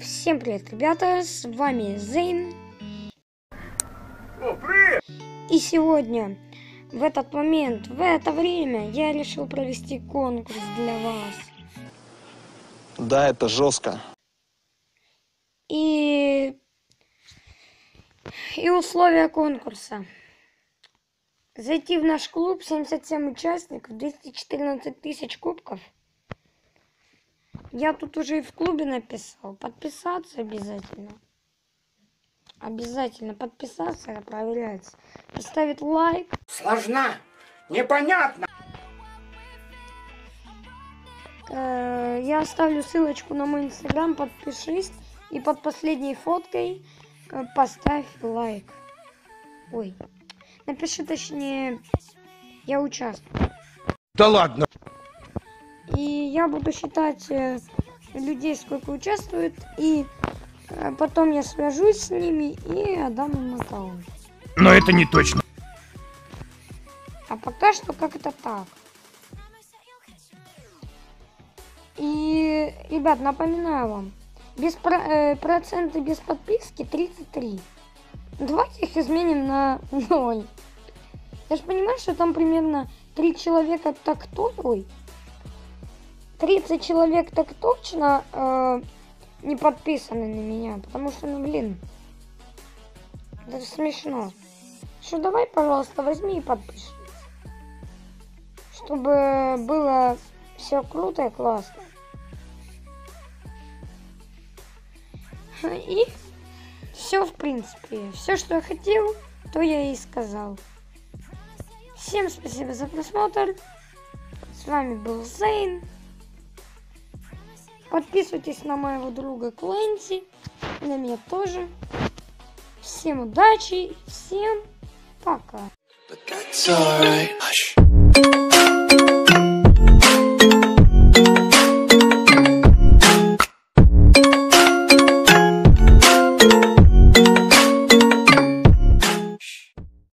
Всем привет, ребята, с вами Зейн. О, привет! И сегодня, в этот момент, в это время, я решил провести конкурс для вас. Да, это жестко. И... И условия конкурса. Зайти в наш клуб, 77 участников, 214 тысяч кубков. Я тут уже и в клубе написал. Подписаться обязательно. Обязательно подписаться, это проверяется. Поставить лайк. Сложна, непонятно. Э, Я оставлю ссылочку на мой инстаграм, подпишись. И под последней фоткой э, поставь лайк. Ой. Напиши точнее, я участвую. Да ладно. Я буду считать э, людей, сколько участвует. И э, потом я свяжусь с ними и отдам им аккаунт. Но это не точно. А пока что как это так. И, ребят, напоминаю вам, без про- э, проценты без подписки 33. Давайте их изменим на 0. Я же понимаю, что там примерно 3 человека так то, ой, 30 человек так точно э, не подписаны на меня, потому что, ну, блин, это смешно. Что давай, пожалуйста, возьми и подпишись. Чтобы было все круто и классно. И все, в принципе. Все, что я хотел, то я и сказал. Всем спасибо за просмотр. С вами был Зейн. Подписывайтесь на моего друга Кленси. На меня тоже. Всем удачи. Всем пока.